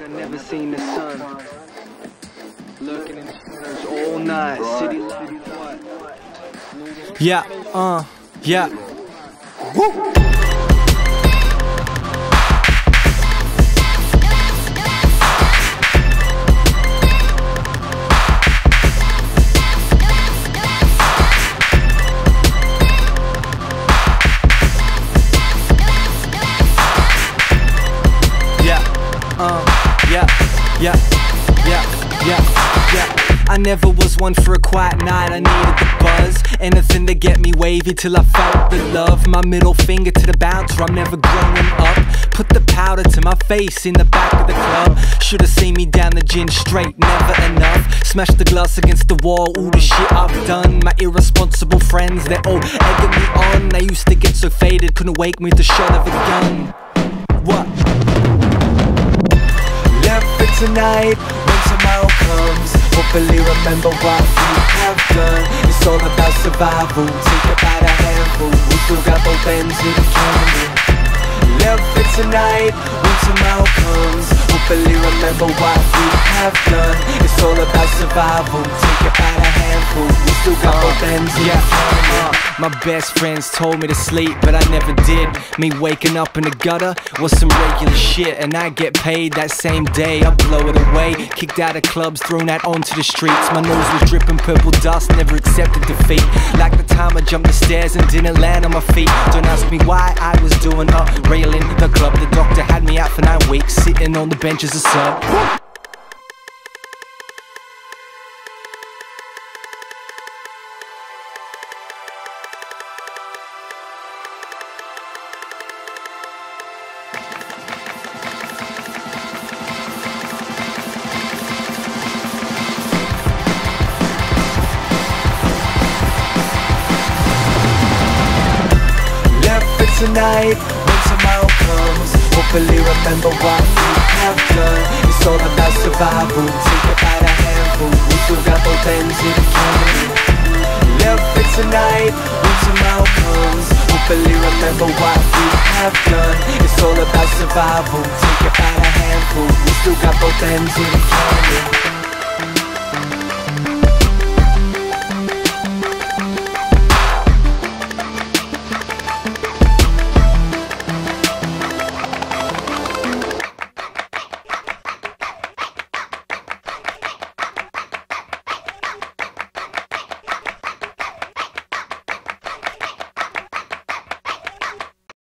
like I never seen the sun. Lurking in the shadows all night. City life. Yeah, uh, yeah. Woo! Uh, yeah, yeah, yeah, yeah, yeah. I never was one for a quiet night, I needed the buzz. Anything to get me wavy till I felt the love. My middle finger to the bouncer, I'm never growing up. Put the powder to my face in the back of the club. Should've seen me down the gin straight, never enough. Smash the glass against the wall, all the shit I've done. My irresponsible friends, they're all egging me on. I used to get so faded, couldn't wake me with the shot of a gun. What? Tonight when tomorrow comes. Hopefully, remember what we have done. It's all about survival. Take by the handful. We still got both ends of the candle. Left for tonight when tomorrow comes. Hopefully, remember what have done. It's all about survival. Take it by the handful. We still got both ends candle. My best friends told me to sleep, but I never did. Me waking up in the gutter was some regular shit, and I get paid that same day. I blow it away. Kicked out of clubs, thrown out onto the streets. My nose was dripping purple dust, never accepted defeat. Like the time I jumped the stairs and didn't land on my feet. Don't ask me why I was doing up, railing the club. The doctor had me out for nine weeks, sitting on the bench as a sub. Tonight when tomorrow comes. Hopefully, remember what we have done. It's all about survival. Take it by the handful. We still got both ends of the candle. Left for tonight when tomorrow comes. Hopefully, remember what we have done. It's all about survival. Take by the handful. We still got both ends of the candle.